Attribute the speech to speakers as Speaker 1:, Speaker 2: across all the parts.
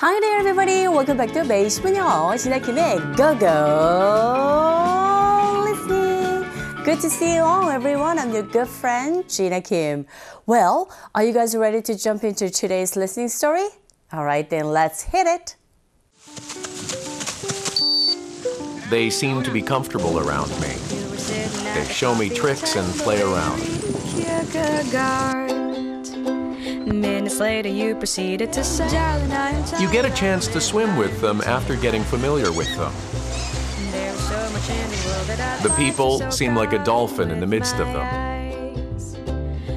Speaker 1: Hi there, everybody. Welcome back to 매일 10분 영어 신학킴의 Go Go Listening. Good to see you all, everyone. I'm your good friend Gina Kim. Well, are you guys ready to jump into today's listening story? All right, then let's hit it.
Speaker 2: They seem to be comfortable around me. They show me tricks and play around.
Speaker 3: Minutes later, you proceeded to say, Darling, I am
Speaker 2: You get a chance to swim with them after getting familiar with them.
Speaker 3: There's so much in the world that I
Speaker 2: The people seem like a dolphin in the midst of them.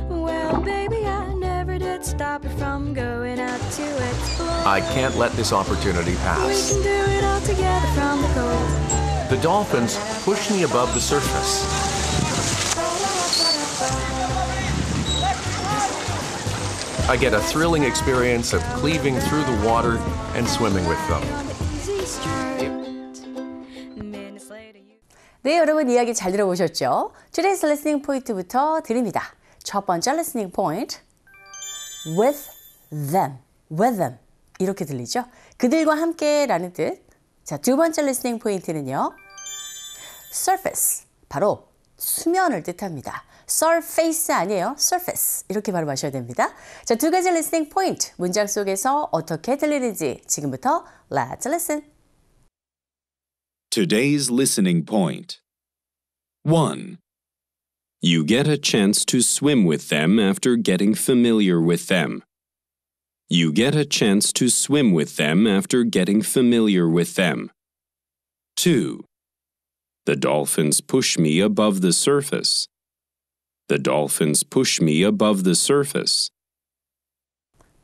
Speaker 3: Well, baby, I never did stop you from going out to explore.
Speaker 2: I can't let this opportunity
Speaker 3: We
Speaker 2: pass.
Speaker 3: can do it all together from the cold.
Speaker 2: The dolphins push me above the surface. I get a thrilling experience of cleaving through the water and swimming with them.
Speaker 3: On the easy street. Minutes later, you
Speaker 1: 네, 여러분 이야기 잘 들어보셨죠? Today's listening point부터 드립니다. 첫 번째 listening point. With them. With them. 이렇게 들리죠? 그들과 함께라는 뜻. 자, 두 번째 listening point는요. surface. 바로 수면을 뜻합니다. surface 아니에요. surface. 이렇게 발음하셔야 됩니다. 자, 두 가지 listening point. 문장 속에서 어떻게 들리는지 지금부터 let's listen.
Speaker 4: Today's listening point. 1. You get a chance to swim with them after getting familiar with them. You get a chance to swim with them after getting familiar with them. 2. The dolphins push me above the surface. The dolphins push me above the surface.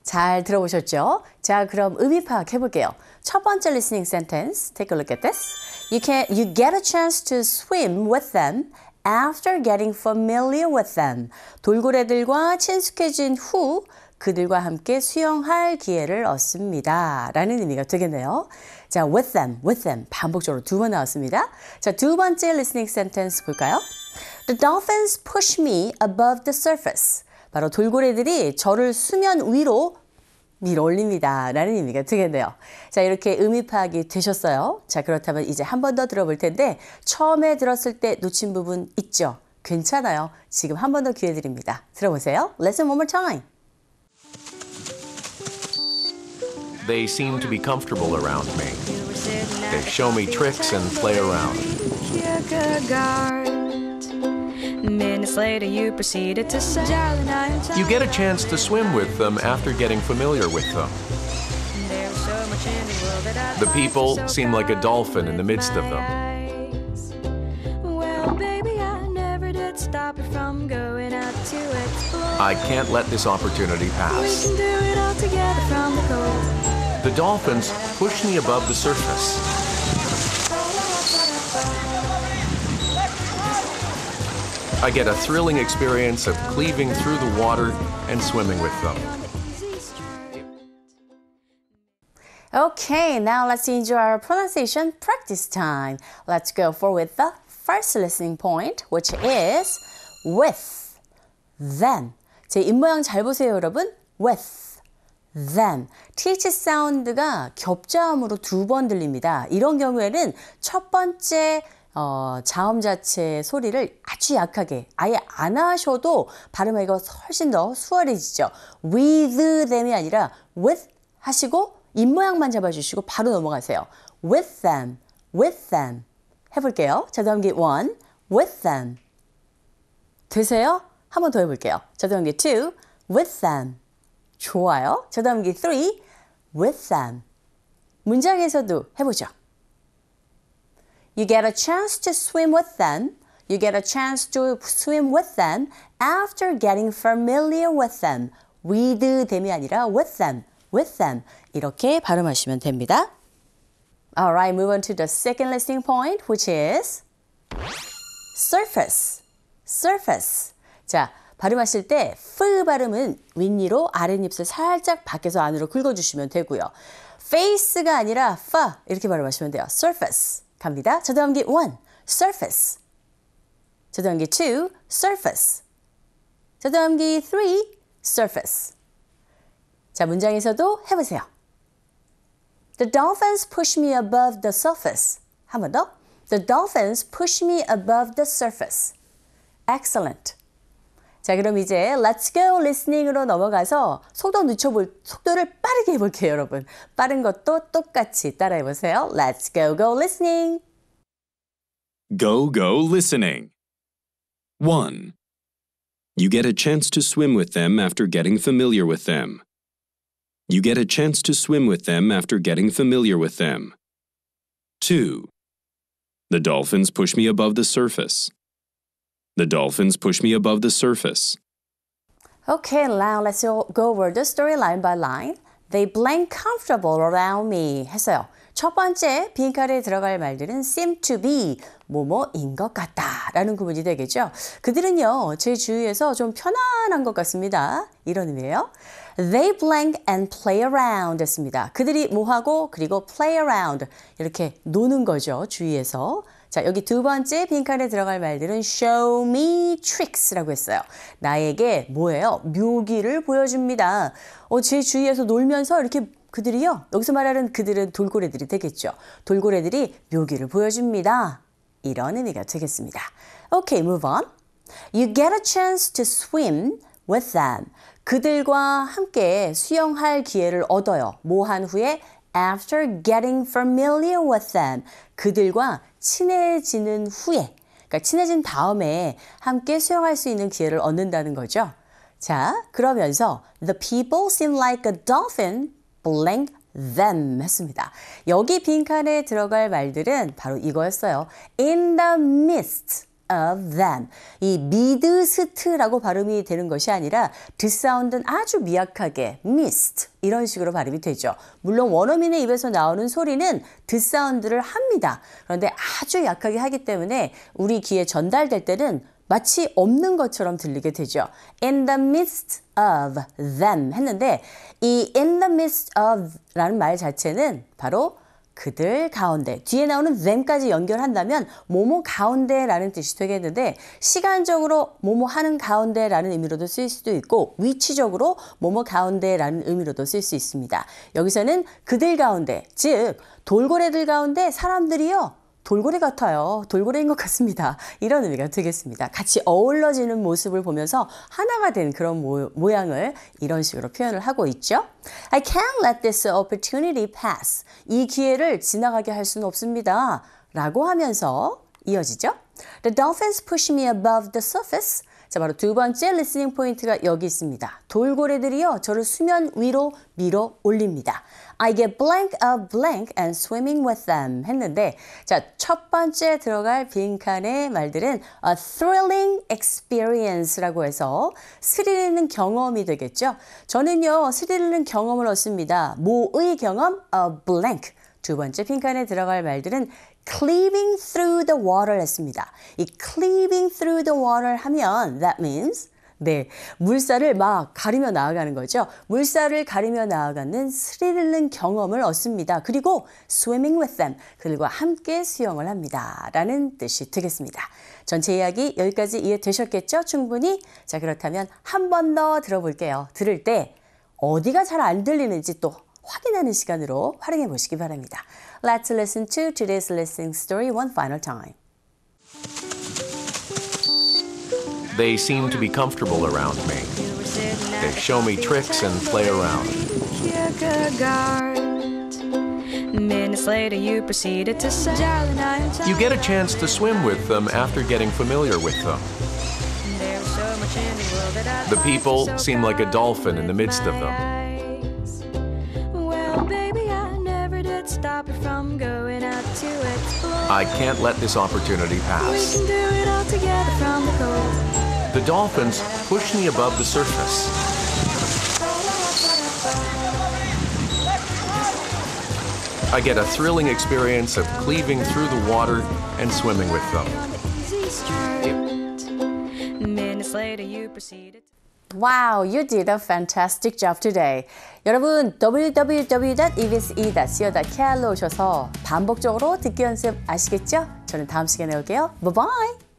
Speaker 1: 잘 들어보셨죠? 자, 그럼 의미 파악해 볼게요. 첫 번째 listening sentence. Take a look at this. You can you get a chance to swim with them after getting familiar with them. 돌고래들과 친숙해진 후 그들과 함께 수영할 기회를 얻습니다. 라는 의미가 되겠네요. 자, with them, with them. 반복적으로 두 번 나왔습니다. 자, 두 번째 listening sentence 볼까요? The dolphins push me above the surface. 바로 돌고래들이 저를 수면 위로 밀어 올립니다. 라는 의미가 되겠네요. 자, 이렇게 의미 파악이 되셨어요? 자, 그렇다면 이제 한 번 더 들어볼 텐데, 처음에 들었을 때 놓친 부분 있죠? 괜찮아요. 지금 한 번 더 기회 드립니다. 들어보세요. Listen one more time.
Speaker 2: They seem to be comfortable around me. They show me tricks and play around.
Speaker 3: Minutes later, you proceeded to say, Darling, I am
Speaker 2: You get a chance to swim with them after getting familiar with them.
Speaker 3: There's so much in the world that I
Speaker 2: The
Speaker 3: thought
Speaker 2: people seem like a dolphin in the midst of them.
Speaker 3: Well, baby, I never did stop you from going out to explore.
Speaker 2: I can't let this opportunity pass.
Speaker 3: the cold.
Speaker 2: The dolphins push me above the surface. I get a thrilling experience of cleaving through the water and swimming with them.
Speaker 3: On the easy street.
Speaker 1: Okay, now let's enjoy our pronunciation practice time. Let's go for with the first listening point, which is with them. 제 입모양 잘 보세요, 여러분. with Them. th 사운드가 겹자음으로 두 번 들립니다. 이런 경우에는 첫 번째 어, 자음 자체 소리를 아주 약하게 아예 안 하셔도 발음하기가 훨씬 더 수월해지죠. with them이 아니라 with 하시고 입모양만 잡아주시고 바로 넘어가세요. with them, with them. 해볼게요. 자, 다음 게 one, with them. 되세요? 한 번 더 해볼게요. 자, 다음 게 two, with them. 좋아요. 자, 다음 게 three, with them. 문장에서도 해보죠. You get a chance to swim with them. You get a chance to swim with them after getting familiar with them. with them이 아니라 with them, with them. 이렇게 발음하시면 됩니다. Alright, move on to the second listening point, which is surface. surface. 자, 발음하실 때 f 발음은 윗니로 아랫입술 살짝 밖에서 안으로 긁어주시면 되고요. face가 아니라 f 이렇게 발음하시면 돼요. surface 갑니다. 게 one, surface. 자, 다음 게 two, surface. 자, 다음 게 three, surface. 자, 문장에서도 해보세요. The dolphins push me above the surface. 한 번 더. The dolphins push me above the surface. Excellent. 자, 그럼 이제 Let's go listening으로 넘어가서 속도 늦춰볼, 속도를 빠르게 해볼게요, 여러분. 빠른 것도 똑같이 따라해 보세요. Let's go, go listening.
Speaker 4: Go Go Listening. 1. You get a chance to swim with them after getting familiar with them. You get a chance to swim with them after getting familiar with them. 2. The dolphins push me above the surface. The dolphins push me above the surface.
Speaker 1: Okay, now let's go over the story line by line. They blank comfortable around me 했어요. 첫 번째 빈칸에 들어갈 말들은 seem to be 뭐뭐인 것 같다 라는 구문이 되겠죠. 그들은요 제 주위에서 좀 편안한 것 같습니다. 이런 의미예요. They blank and play around 했습니다. 그들이 뭐하고 그리고 play around 이렇게 노는 거죠 주위에서. 자, 여기 두 번째 빈칸에 들어갈 말들은 show me tricks라고 했어요. 나에게 뭐예요? 묘기를 보여줍니다. 어, 제 주위에서 놀면서 이렇게 그들이요. 여기서 말하는 그들은 돌고래들이 되겠죠. 돌고래들이 묘기를 보여줍니다. 이런 의미가 되겠습니다. Okay, move on. You get a chance to swim with them. 그들과 함께 수영할 기회를 얻어요. 뭐 한 후에 after getting familiar with them. 그들과 친해지는 후에, 그러니까 친해진 다음에 함께 수영할 수 있는 기회를 얻는다는 거죠. 자, 그러면서 the people seem like a dolphin blank them 했습니다. 여기 빈칸에 들어갈 말들은 바로 이거였어요. in the midst of them. 이 미드스트라고 발음이 되는 것이 아니라 드사운드는 아주 미약하게 mist 이런 식으로 발음이 되죠. 물론 원어민의 입에서 나오는 소리는 드사운드를 합니다. 그런데 아주 약하게 하기 때문에 우리 귀에 전달될 때는 마치 없는 것처럼 들리게 되죠. In the midst of them 했는데 이 in the midst of 라는 말 자체는 바로 그들 가운데 뒤에 나오는 them까지 연결한다면 뭐뭐 가운데라는 뜻이 되겠는데 시간적으로 뭐뭐 하는 가운데라는 의미로도 쓰일 수도 있고 위치적으로 뭐뭐 가운데라는 의미로도 쓸 수 있습니다. 여기서는 그들 가운데 즉 돌고래들 가운데 사람들이요 돌고래 같아요. 돌고래인 것 같습니다. 이런 의미가 되겠습니다. 같이 어울러지는 모습을 보면서 하나가 된 그런 모, 모양을 이런 식으로 표현을 하고 있죠. I can't let this opportunity pass. 이 기회를 지나가게 할 수는 없습니다. 라고 하면서 이어지죠. The dolphins push me above the surface. 자, 바로 두 번째 리스닝 포인트가 여기 있습니다. 돌고래들이요, 저를 수면 위로 밀어 올립니다. I get blank of blank and swimming with them 했는데, 자, 첫 번째 들어갈 빈칸의 말들은 a thrilling experience라고 해서 스릴 있는 경험이 되겠죠. 저는요, 스릴 있는 경험을 얻습니다. 뭐의 경험? a blank. 두 번째 빈칸에 들어갈 말들은 cleaving through the water 했습니다. 이 cleaving through the water 하면 that means 네, 물살을 막 가리며 나아가는 거죠. 물살을 가리며 나아가는 스릴 있는 경험을 얻습니다. 그리고 swimming with them, 그들과 함께 수영을 합니다. 라는 뜻이 되겠습니다. 전체 이야기 여기까지 이해되셨겠죠? 충분히? 자, 그렇다면 한 번 더 들어볼게요. 들을 때 어디가 잘 안 들리는지 또 확인하는 시간으로 활용해 보시기 바랍니다. Let's listen to today's listening story one final time.
Speaker 2: They seem to be comfortable around me. They show me tricks and play around.
Speaker 3: Kierkegaard. Minutes later, you proceeded to say, Darling, I am
Speaker 2: You get a chance to swim with them after getting familiar with them.
Speaker 3: There's so much in the world that I'd
Speaker 2: The
Speaker 3: like to
Speaker 2: people
Speaker 3: soak
Speaker 2: seem like a
Speaker 3: up
Speaker 2: dolphin in the
Speaker 3: with
Speaker 2: midst of
Speaker 3: my
Speaker 2: them.
Speaker 3: From going out to explore.
Speaker 2: I can't let this opportunity
Speaker 3: We
Speaker 2: pass.
Speaker 3: can do it all together from the.
Speaker 2: The dolphins push me above the surface. I get a thrilling experience of cleaving through the water and swimming with them.
Speaker 1: Wow, you did a fantastic job today. 여러분 www.ebse.co.kr로 오셔서 반복적으로 듣기 연습 아시겠죠? 저는 다음 시간에 올게요. Bye bye.